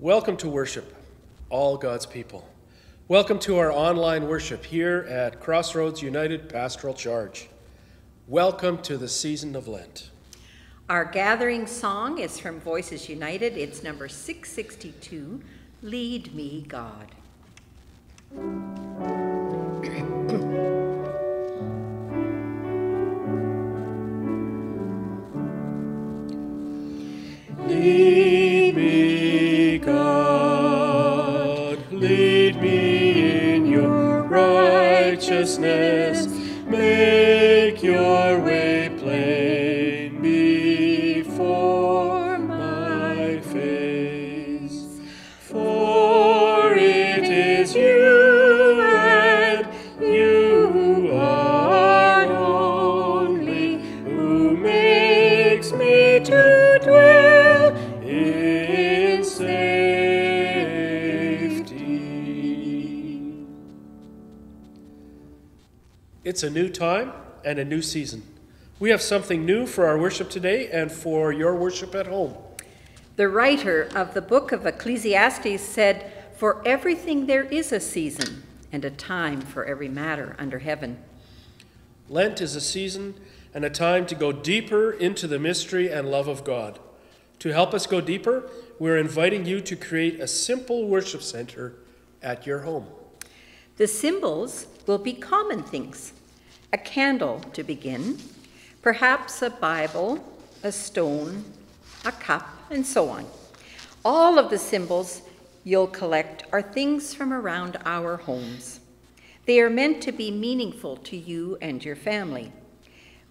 Welcome to worship, all God's people. Welcome to our online worship here at Crossroads United Pastoral Charge. Welcome to the season of Lent. Our gathering song is from Voices United. It's number 662 Lead Me, God. Lead me, God, lead me in your righteousness. Make your way It's a new time and a new season. We have something new for our worship today and for your worship at home. The writer of the book of Ecclesiastes said, For everything there is a season and a time for every matter under heaven. Lent is a season and a time to go deeper into the mystery and love of God. To help us go deeper, we're inviting you to create a simple worship center at your home. The symbols will be common things a candle to begin, perhaps a Bible, a stone, a cup, and so on. All of the symbols you'll collect are things from around our homes. They are meant to be meaningful to you and your family.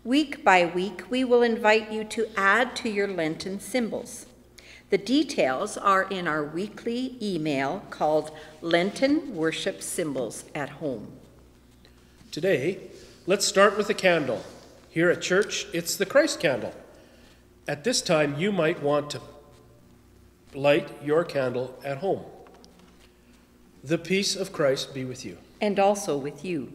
Week by week, we will invite you to add to your Lenten symbols. The details are in our weekly email called Lenten Worship Symbols at Home. Today, let's start with a candle. Here at church, it's the Christ candle. At this time, you might want to light your candle at home. The peace of Christ be with you. and also with you.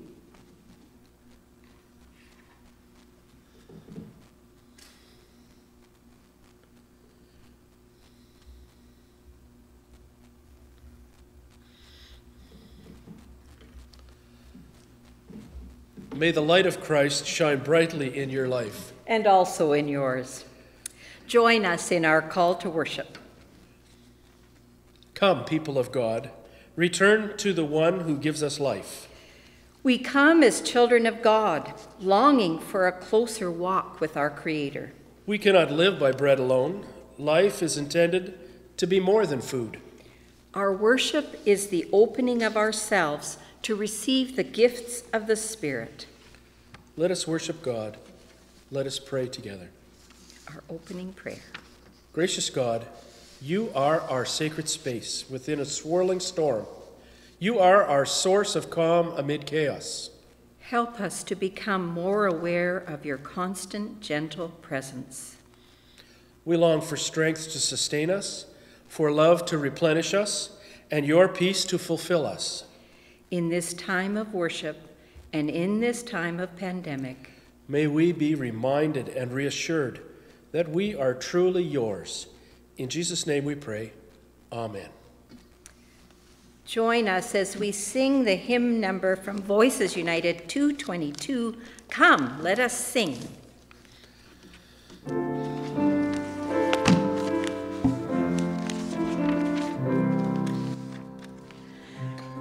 May the light of Christ shine brightly in your life. And also in yours. Join us in our call to worship. Come, people of God, return to the one who gives us life. We come as children of God, longing for a closer walk with our Creator. We cannot live by bread alone. Life is intended to be more than food. Our worship is the opening of ourselves to receive the gifts of the Spirit. Let us worship God. Let us pray together. Our opening prayer. Gracious God, you are our sacred space within a swirling storm. You are our source of calm amid chaos. Help us to become more aware of your constant, gentle presence. We long for strength to sustain us, for love to replenish us, and your peace to fulfill us. In this time of worship and in this time of pandemic, May we be reminded and reassured that we are truly yours. In Jesus' name we pray. Amen. join us as we sing the hymn number from Voices United 222 Come, let us sing.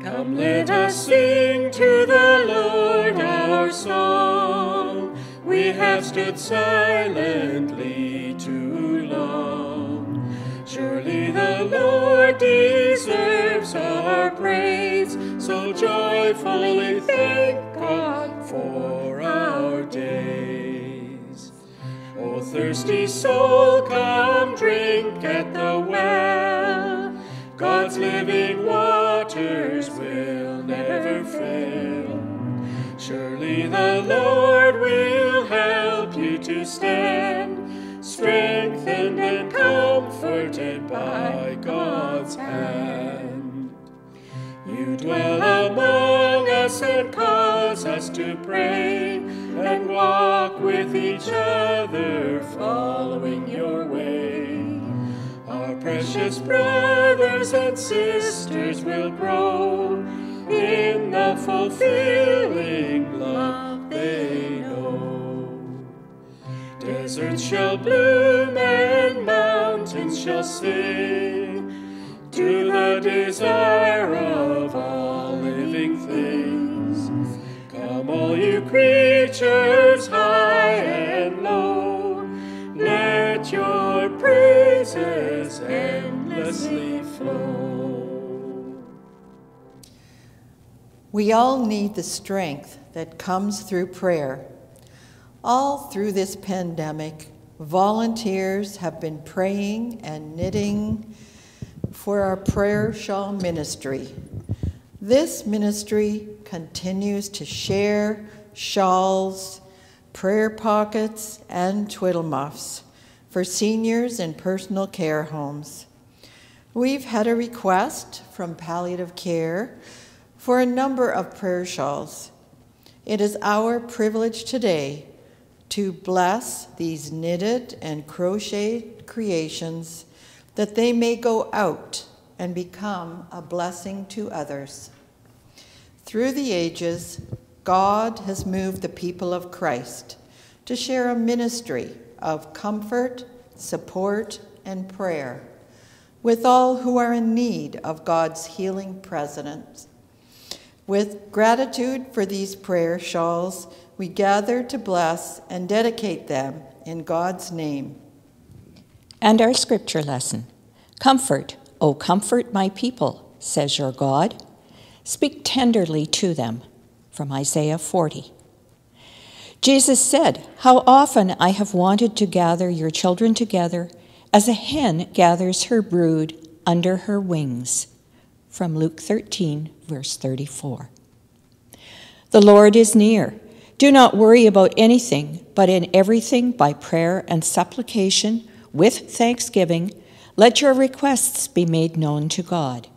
Come, let us sing to the Lord our song. We have stood silently too long. Surely the Lord deserves our praise, so joyfully thank God for our days. O thirsty soul, come drink at the well. God's living waters will never fail. Surely the Lord will help you to stand, strengthened and comforted by God's hand. You dwell among us and cause us to pray and walk with each other, following your way. Precious brothers and sisters will grow in the fulfilling love they know. Deserts shall bloom and mountains shall sing to the desire of all living things. Come, all you creatures high and low, let your endlessly flow. We all need the strength that comes through prayer. All through this pandemic, volunteers have been praying and knitting for our prayer shawl ministry. This ministry continues to share shawls, prayer pockets, and twiddle muffs for seniors in personal care homes. We've had a request from palliative care for a number of prayer shawls. It is our privilege today to bless these knitted and crocheted creations that they may go out and become a blessing to others. Through the ages, God has moved the people of Christ to share a ministry of comfort, support, and prayer with all who are in need of God's healing presence. With gratitude for these prayer shawls, we gather to bless and dedicate them in God's name. And our scripture lesson Comfort, O comfort my people, says your God. Speak tenderly to them. From Isaiah 40. Jesus said, How often I have wanted to gather your children together as a hen gathers her brood under her wings. From Luke 13, verse 34. The Lord is near. Do not worry about anything, but in everything by prayer and supplication with thanksgiving let your requests be made known to God.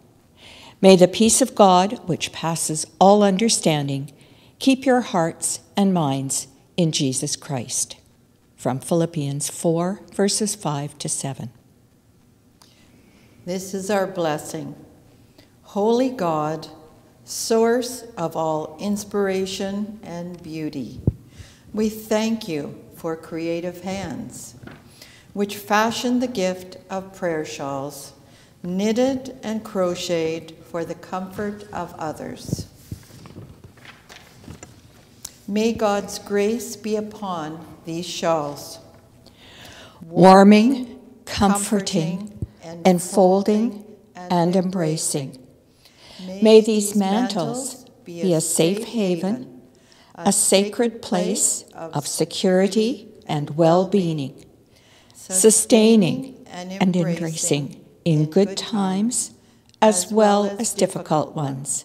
May the peace of God, which passes all understanding, keep your hearts and minds in Jesus Christ. From Philippians 4, verses 5 to 7. This is our blessing. Holy God, source of all inspiration and beauty, we thank you for creative hands which fashioned the gift of prayer shawls, knitted and crocheted for the comfort of others. May God's grace be upon these shawls. Warming, comforting, enfolding, and embracing. May these mantles be a safe haven, a sacred place of security and well being sustaining and embracing in good times as well as difficult ones.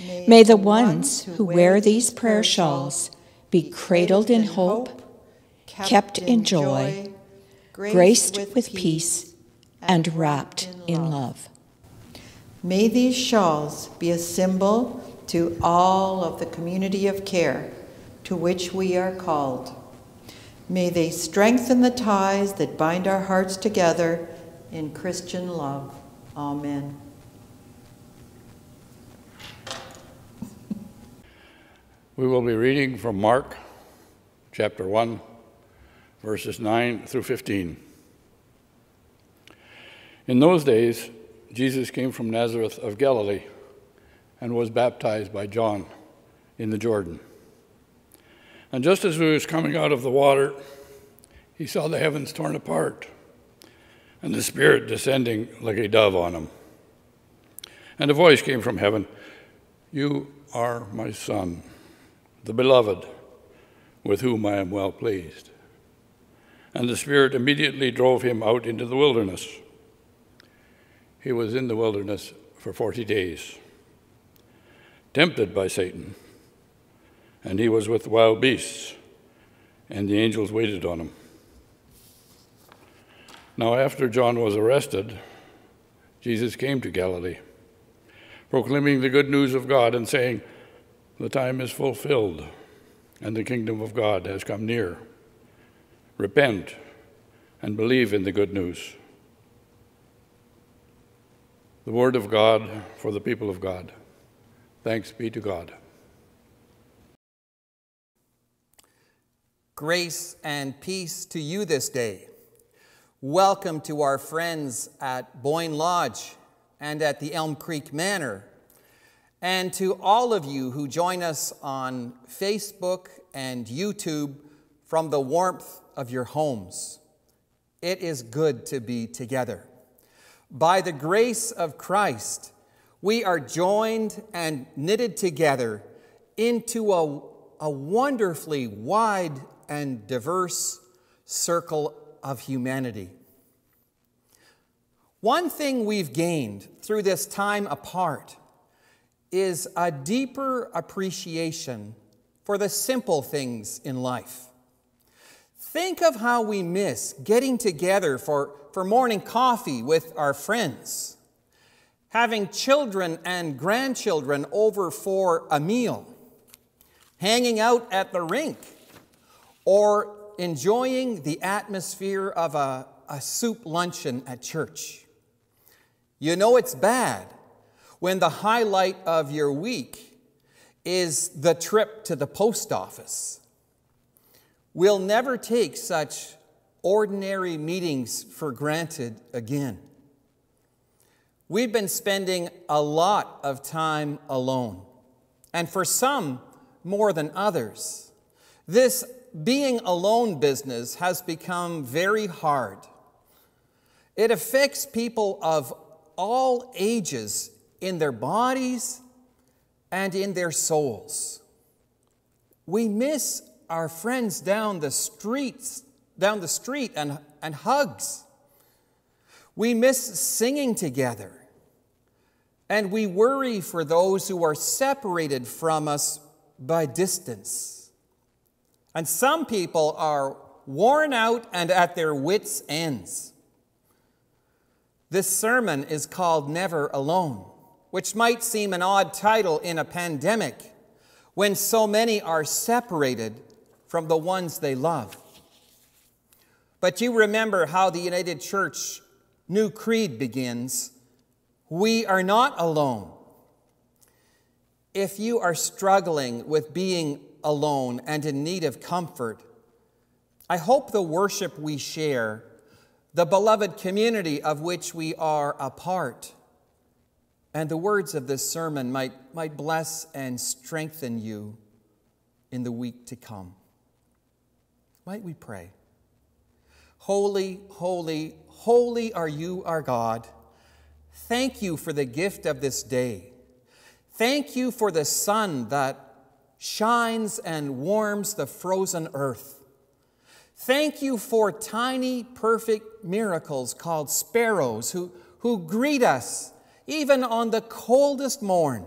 May the ones who wear these prayer shawls be cradled in hope, kept in joy, graced with peace, and wrapped in love. May these shawls be a symbol to all of the community of care to which we are called. May they strengthen the ties that bind our hearts together in Christian love. Amen. We will be reading from Mark chapter 1, verses 9 through 15. In those days, Jesus came from Nazareth of Galilee and was baptized by John in the Jordan. And just as he was coming out of the water, he saw the heavens torn apart and the Spirit descending like a dove on him. And a voice came from heaven You are my Son, the beloved, with whom I am well pleased. And the Spirit immediately drove him out into the wilderness. He was in the wilderness for 40 days, tempted by Satan and he was with wild beasts, and the angels waited on him. Now, after John was arrested, Jesus came to Galilee, proclaiming the good news of God and saying, The time is fulfilled, and the kingdom of God has come near. Repent and believe in the good news. the word of God for the people of God. Thanks be to God. Grace and peace to you this day. Welcome to our friends at Boyne Lodge and at the Elm Creek Manor, and to all of you who join us on Facebook and YouTube from the warmth of your homes. It is good to be together. By the grace of Christ, we are joined and knitted together into a, a wonderfully wide and diverse circle of humanity. One thing we've gained through this time apart is a deeper appreciation for the simple things in life. Think of how we miss getting together for, for morning coffee with our friends, having children and grandchildren over for a meal, hanging out at the rink or enjoying the atmosphere of a, a soup luncheon at church. You know it's bad when the highlight of your week is the trip to the post office. We'll never take such ordinary meetings for granted again. We've been spending a lot of time alone, and for some, more than others. This being alone business has become very hard. It affects people of all ages in their bodies and in their souls. We miss our friends down the streets, down the street and, and hugs. We miss singing together. And we worry for those who are separated from us by distance. And some people are worn out and at their wits' ends. This sermon is called Never Alone, which might seem an odd title in a pandemic when so many are separated from the ones they love. But you remember how the United Church new creed begins We are not alone. If you are struggling with being alone and in need of comfort, I hope the worship we share, the beloved community of which we are a part, and the words of this sermon might, might bless and strengthen you in the week to come. Might we pray? Holy, holy, holy are you, our God. Thank you for the gift of this day. Thank you for the sun that shines and warms the frozen earth. Thank you for tiny, perfect miracles called sparrows who, who greet us even on the coldest morn.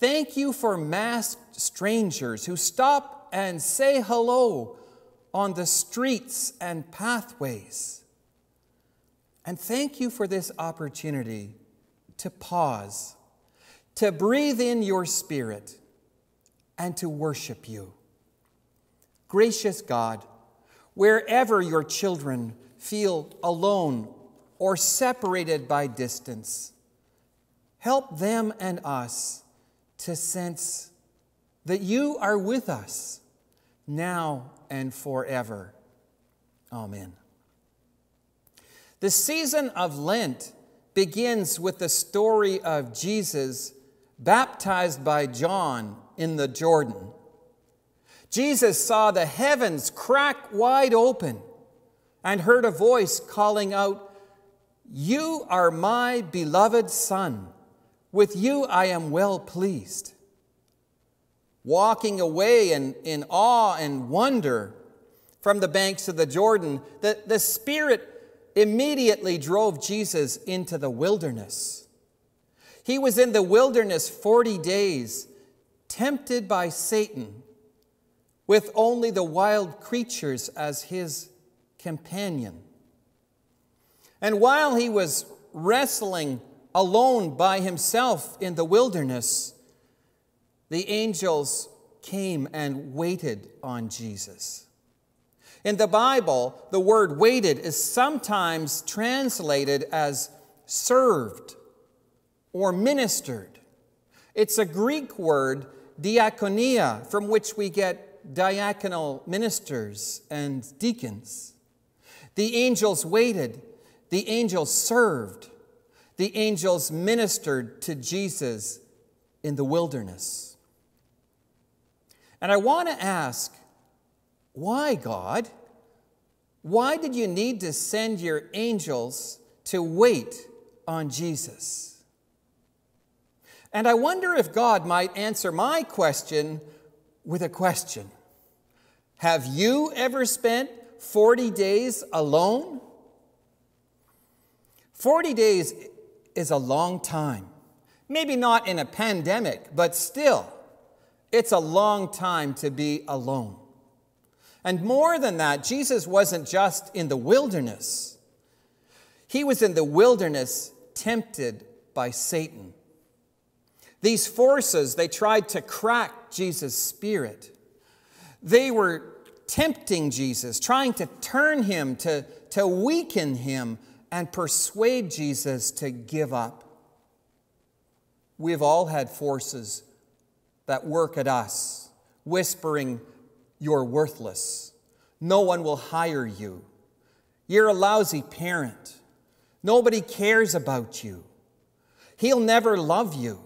Thank you for masked strangers who stop and say hello on the streets and pathways. And thank you for this opportunity to pause, to breathe in your spirit and to worship you. Gracious God, wherever your children feel alone or separated by distance, help them and us to sense that you are with us now and forever. Amen. The season of Lent begins with the story of Jesus baptized by John in the Jordan. Jesus saw the heavens crack wide open and heard a voice calling out, You are my beloved Son. With you I am well pleased. Walking away in, in awe and wonder from the banks of the Jordan, the, the Spirit immediately drove Jesus into the wilderness. He was in the wilderness 40 days tempted by Satan, with only the wild creatures as his companion. And while he was wrestling alone by himself in the wilderness, the angels came and waited on Jesus. In the Bible, the word waited is sometimes translated as served or ministered. It's a Greek word, diakonia, from which we get diaconal ministers and deacons. The angels waited, the angels served, the angels ministered to Jesus in the wilderness. And I want to ask, why, God? Why did you need to send your angels to wait on Jesus? And I wonder if God might answer my question with a question Have you ever spent 40 days alone? 40 days is a long time. Maybe not in a pandemic, but still, it's a long time to be alone. And more than that, Jesus wasn't just in the wilderness, he was in the wilderness tempted by Satan. These forces, they tried to crack Jesus' spirit. They were tempting Jesus, trying to turn him, to, to weaken him, and persuade Jesus to give up. We've all had forces that work at us, whispering, You're worthless. No one will hire you. You're a lousy parent. Nobody cares about you. He'll never love you.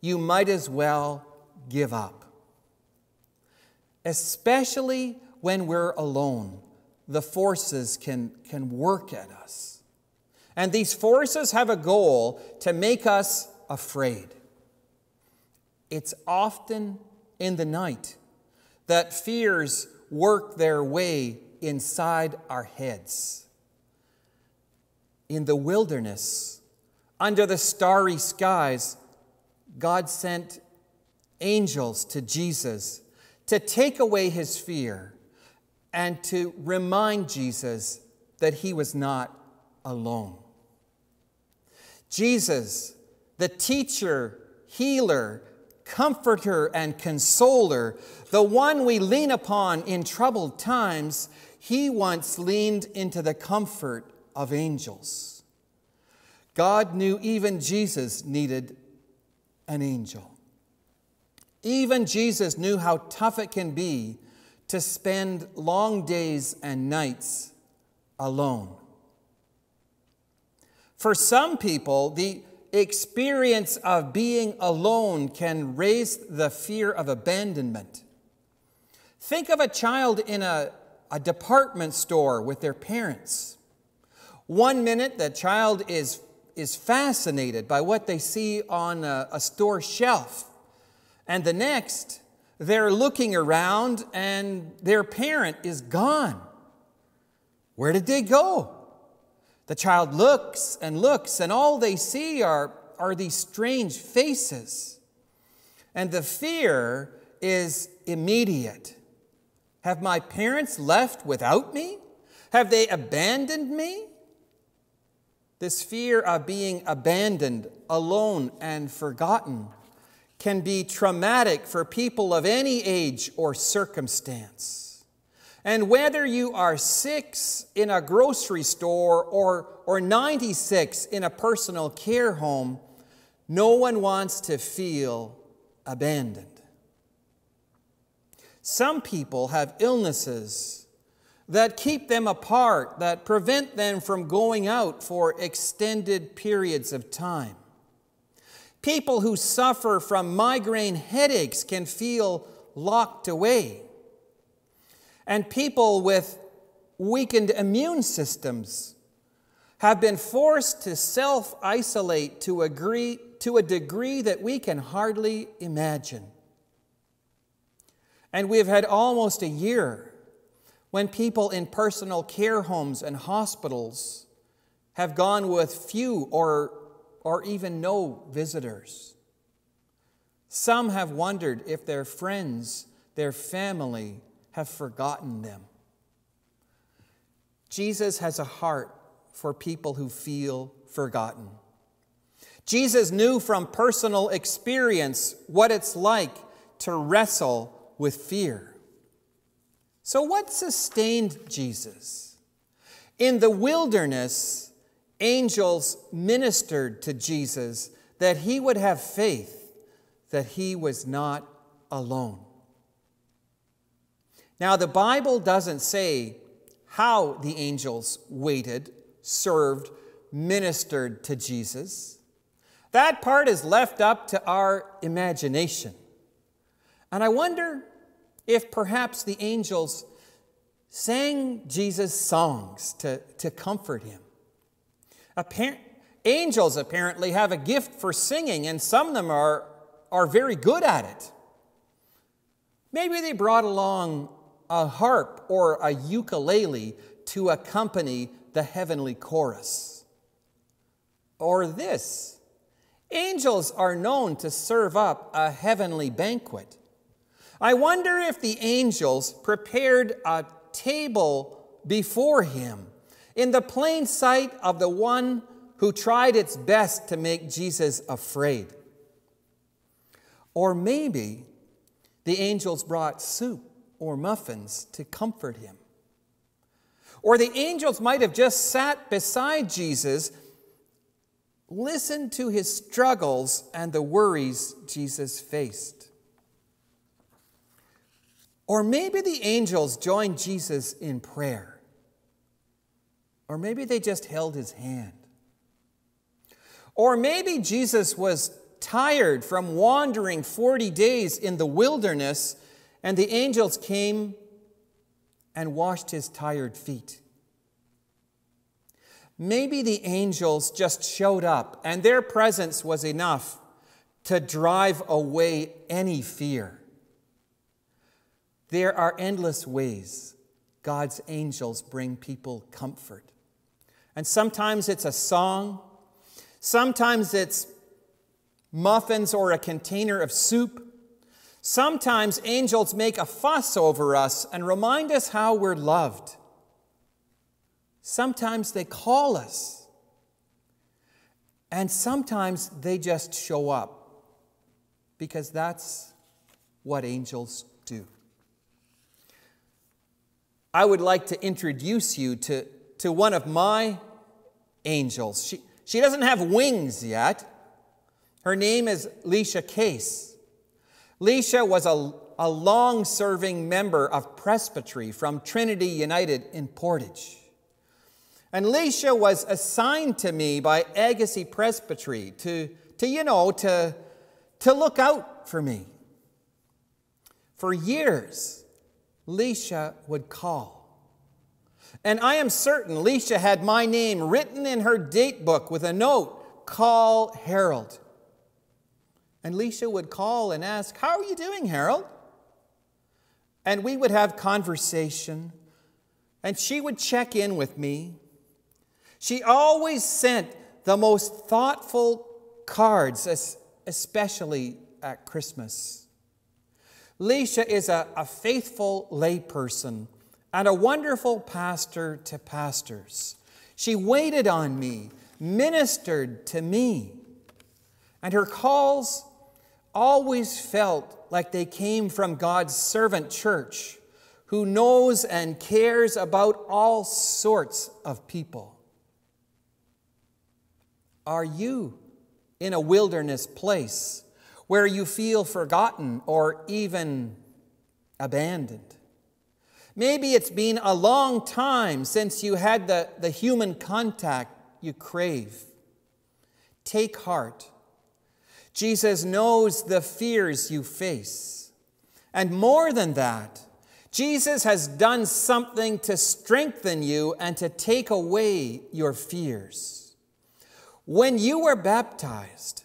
You might as well give up. Especially when we're alone, the forces can, can work at us. And these forces have a goal to make us afraid. It's often in the night that fears work their way inside our heads. In the wilderness, under the starry skies, God sent angels to Jesus to take away his fear and to remind Jesus that he was not alone. Jesus, the teacher, healer, comforter, and consoler, the one we lean upon in troubled times, he once leaned into the comfort of angels. God knew even Jesus needed an angel. Even Jesus knew how tough it can be to spend long days and nights alone. For some people, the experience of being alone can raise the fear of abandonment. Think of a child in a, a department store with their parents. One minute, the child is, is fascinated by what they see on a, a store shelf, and the next, they're looking around and their parent is gone. Where did they go? The child looks and looks, and all they see are, are these strange faces. And the fear is immediate. Have my parents left without me? Have they abandoned me? This fear of being abandoned, alone, and forgotten can be traumatic for people of any age or circumstance. And whether you are six in a grocery store or, or 96 in a personal care home, no one wants to feel abandoned. Some people have illnesses that keep them apart, that prevent them from going out for extended periods of time. People who suffer from migraine headaches can feel locked away and people with weakened immune systems have been forced to self isolate to, to a degree that we can hardly imagine. And we've had almost a year when people in personal care homes and hospitals have gone with few or, or even no visitors. Some have wondered if their friends, their family, have forgotten them. Jesus has a heart for people who feel forgotten. Jesus knew from personal experience what it's like to wrestle with fear. So, what sustained Jesus? In the wilderness, angels ministered to Jesus that he would have faith that he was not alone. Now, the Bible doesn't say how the angels waited, served, ministered to Jesus. That part is left up to our imagination. And I wonder if perhaps the angels sang Jesus songs to, to comfort him. Appar- angels apparently have a gift for singing, and some of them are, are very good at it. Maybe they brought along a harp or a ukulele to accompany the heavenly chorus. Or this angels are known to serve up a heavenly banquet. I wonder if the angels prepared a table before him in the plain sight of the one who tried its best to make Jesus afraid. Or maybe the angels brought soup or muffins to comfort him. Or the angels might have just sat beside Jesus, listened to his struggles and the worries Jesus faced. Or maybe the angels joined Jesus in prayer. Or maybe they just held his hand. Or maybe Jesus was tired from wandering 40 days in the wilderness and the angels came and washed his tired feet. Maybe the angels just showed up and their presence was enough to drive away any fear. There are endless ways God's angels bring people comfort. And sometimes it's a song, sometimes it's muffins or a container of soup. Sometimes angels make a fuss over us and remind us how we're loved. Sometimes they call us. And sometimes they just show up because that's what angels do. I would like to introduce you to, to one of my angels. She, she doesn't have wings yet. Her name is Leisha Case. Leisha was a, a long serving member of presbytery from Trinity United in Portage. And Leisha was assigned to me by Agassiz Presbytery to, to you know, to, to look out for me. For years, Leisha would call. And I am certain Leisha had my name written in her date book with a note call Harold. And Leisha would call and ask, How are you doing, Harold? And we would have conversation, and she would check in with me. She always sent the most thoughtful cards, especially at Christmas. Leisha is a, a faithful layperson and a wonderful pastor to pastors. She waited on me, ministered to me, and her calls always felt like they came from God's servant church who knows and cares about all sorts of people. Are you in a wilderness place where you feel forgotten or even abandoned? Maybe it's been a long time since you had the, the human contact you crave. Take heart. Jesus knows the fears you face. And more than that, Jesus has done something to strengthen you and to take away your fears. When you were baptized,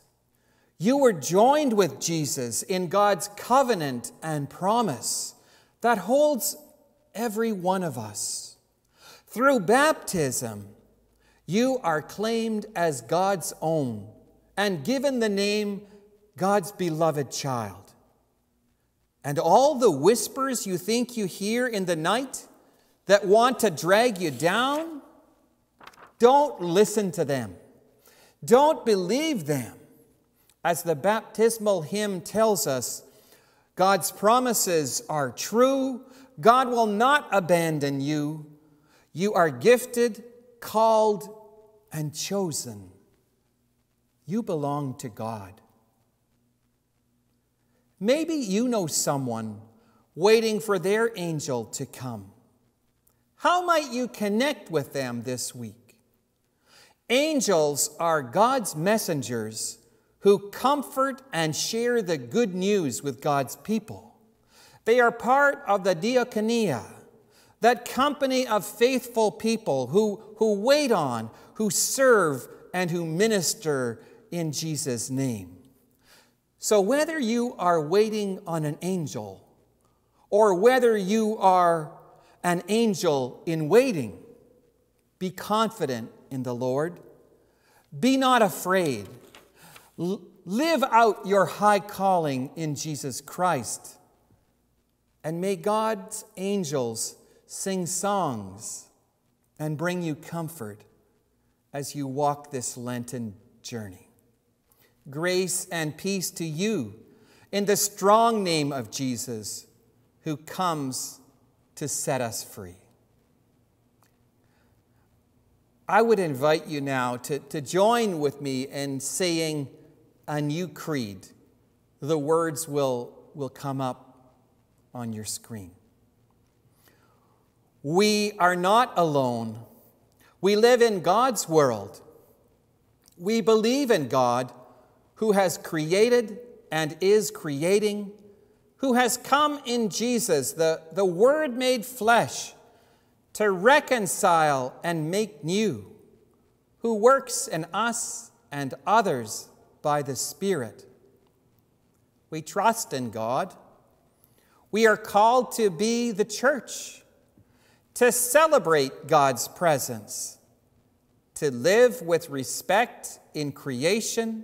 you were joined with Jesus in God's covenant and promise that holds every one of us. Through baptism, you are claimed as God's own and given the name God's beloved child. And all the whispers you think you hear in the night that want to drag you down, don't listen to them. Don't believe them. As the baptismal hymn tells us, God's promises are true. God will not abandon you. You are gifted, called, and chosen. You belong to God. Maybe you know someone waiting for their angel to come. How might you connect with them this week? Angels are God's messengers who comfort and share the good news with God's people. They are part of the diaconia, that company of faithful people who, who wait on, who serve, and who minister in Jesus' name. So, whether you are waiting on an angel or whether you are an angel in waiting, be confident in the Lord. Be not afraid. L- live out your high calling in Jesus Christ. And may God's angels sing songs and bring you comfort as you walk this Lenten journey. Grace and peace to you in the strong name of Jesus who comes to set us free. I would invite you now to, to join with me in saying a new creed. The words will, will come up on your screen. We are not alone. We live in God's world. We believe in God who has created and is creating, who has come in Jesus, the, the Word made flesh, to reconcile and make new, who works in us and others by the Spirit. We trust in God. We are called to be the church, to celebrate God's presence, to live with respect in creation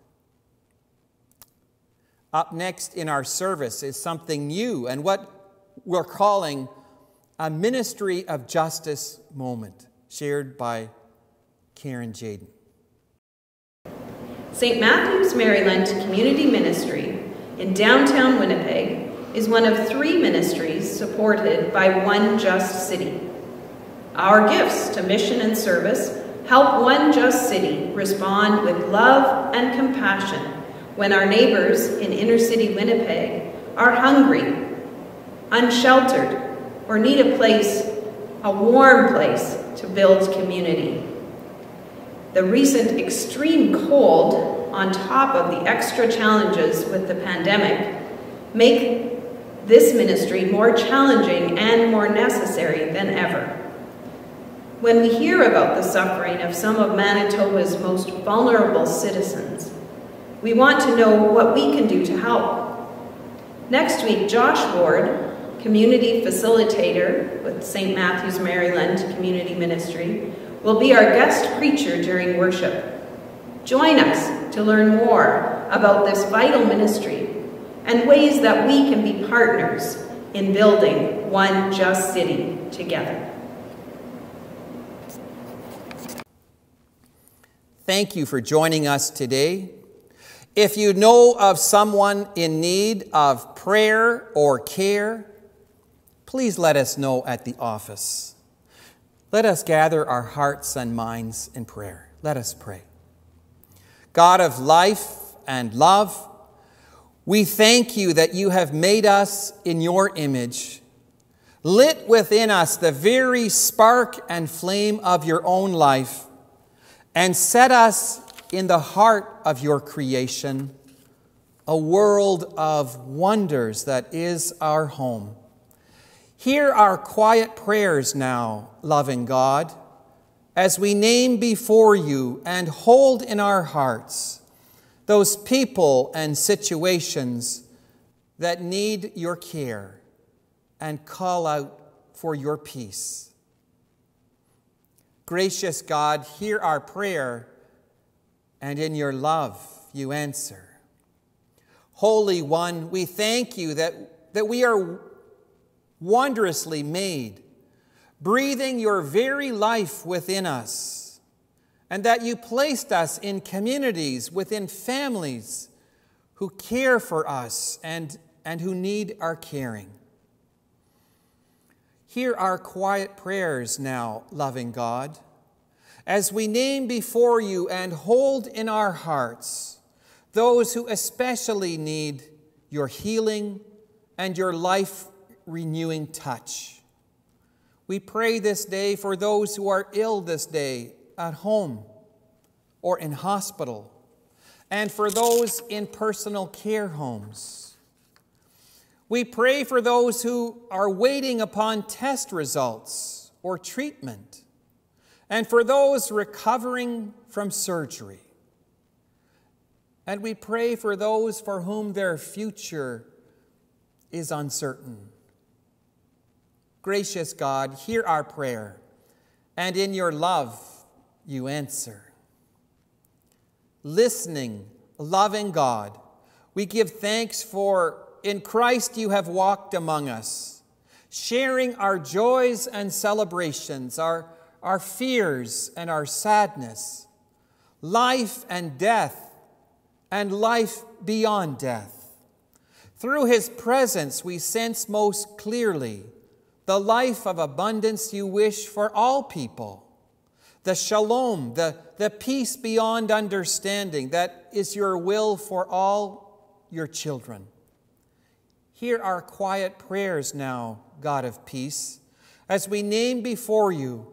Up next in our service is something new and what we're calling a ministry of justice moment, shared by Karen Jaden. St. Matthew's Maryland Community Ministry in downtown Winnipeg is one of three ministries supported by One Just City. Our gifts to mission and service help One Just City respond with love and compassion when our neighbors in inner city Winnipeg are hungry, unsheltered, or need a place, a warm place to build community. The recent extreme cold, on top of the extra challenges with the pandemic, make this ministry more challenging and more necessary than ever. When we hear about the suffering of some of Manitoba's most vulnerable citizens, we want to know what we can do to help. Next week, Josh Ward, community facilitator with St. Matthew's Maryland Community Ministry, will be our guest preacher during worship. Join us to learn more about this vital ministry and ways that we can be partners in building one just city together. Thank you for joining us today. If you know of someone in need of prayer or care, please let us know at the office. Let us gather our hearts and minds in prayer. Let us pray. God of life and love, we thank you that you have made us in your image, lit within us the very spark and flame of your own life, and set us in the heart of your creation, a world of wonders that is our home. Hear our quiet prayers now, loving God, as we name before you and hold in our hearts those people and situations that need your care and call out for your peace. Gracious God, hear our prayer and in your love you answer. Holy One, we thank you that, that we are wondrously made, breathing your very life within us, and that you placed us in communities, within families who care for us and, and who need our caring. Hear our quiet prayers now, loving God, as we name before you and hold in our hearts those who especially need your healing and your life renewing touch. We pray this day for those who are ill this day at home or in hospital, and for those in personal care homes. We pray for those who are waiting upon test results or treatment, and for those recovering from surgery. And we pray for those for whom their future is uncertain. Gracious God, hear our prayer, and in your love you answer. Listening, loving God, we give thanks for in Christ you have walked among us, sharing our joys and celebrations, our, our fears and our sadness, life and death and life beyond death. Through his presence, we sense most clearly the life of abundance you wish for all people, the shalom, the, the peace beyond understanding that is your will for all your children. Hear our quiet prayers now, God of peace, as we name before you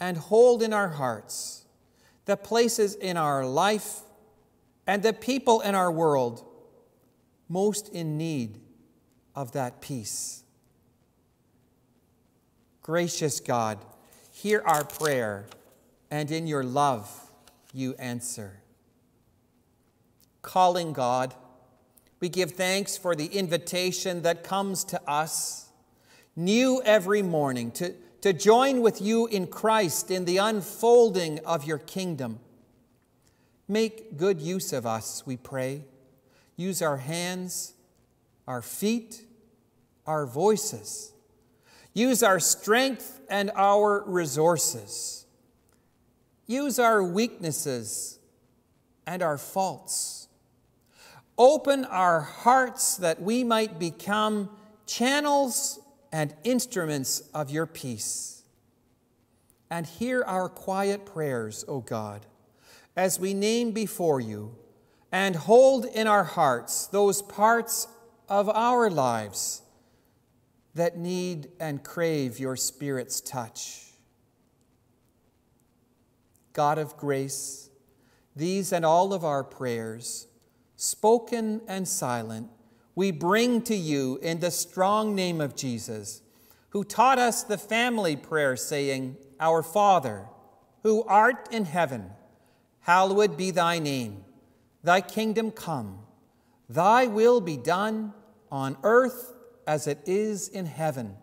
and hold in our hearts the places in our life and the people in our world most in need of that peace. Gracious God, hear our prayer, and in your love you answer. Calling God, we give thanks for the invitation that comes to us, new every morning, to, to join with you in Christ in the unfolding of your kingdom. Make good use of us, we pray. Use our hands, our feet, our voices. Use our strength and our resources. Use our weaknesses and our faults. Open our hearts that we might become channels and instruments of your peace. And hear our quiet prayers, O God as we name before you and hold in our hearts those parts of our lives that need and crave your Spirit's touch. God of grace, these and all of our prayers, spoken and silent, we bring to you in the strong name of Jesus, who taught us the family prayer, saying, Our Father, who art in heaven, Hallowed be thy name. Thy kingdom come. Thy will be done on earth as it is in heaven.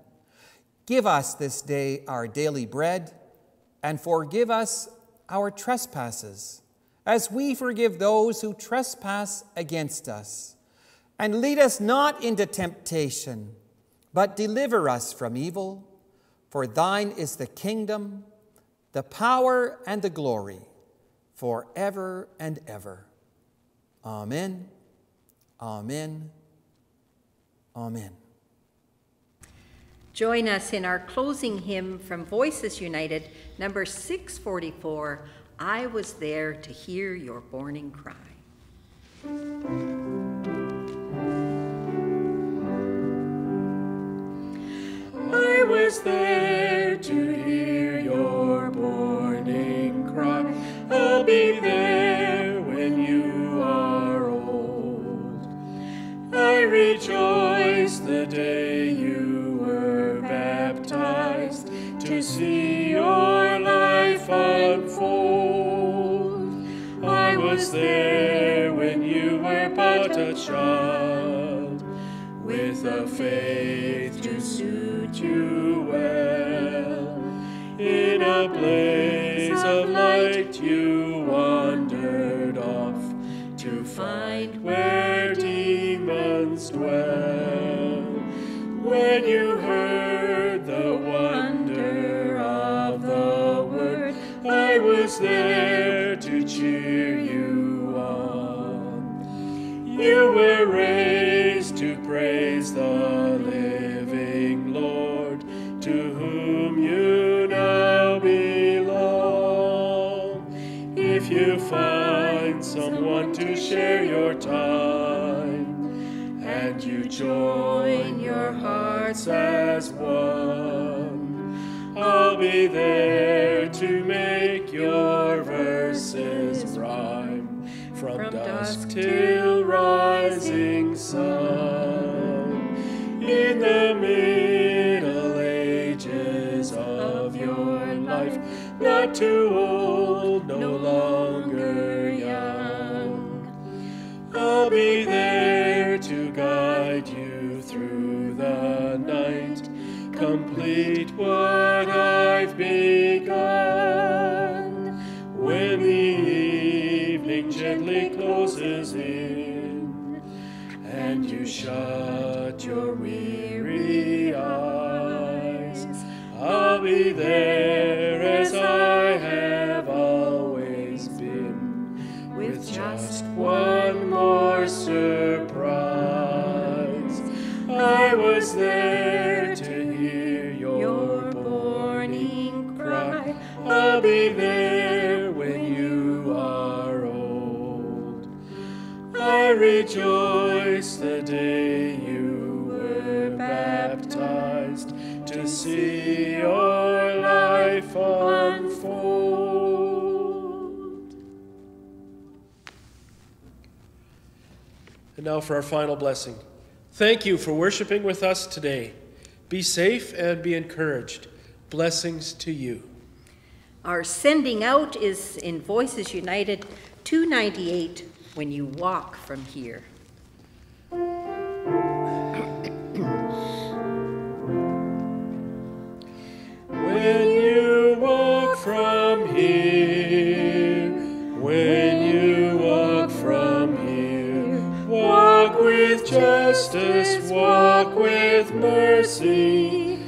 Give us this day our daily bread, and forgive us our trespasses, as we forgive those who trespass against us. And lead us not into temptation, but deliver us from evil. For thine is the kingdom, the power, and the glory forever and ever. Amen. Amen. Amen. Join us in our closing hymn from Voices United, number 644 I Was There to Hear Your Borning Cry. There to If you find someone to share your time, and you join your hearts as one, I'll be there to make your verses rhyme from, dusk till rising sun. In the middle ages of your life, not too old, be there be there when you are old. I rejoice the day you were baptized to see your life unfold. And now for our final blessing. Thank you for worshiping with us today. Be safe and be encouraged. Blessings to you. Our sending out is in Voices United 298 when you walk from here. When you walk from here, when you walk from here, walk with justice, walk with mercy,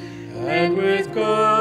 and with God.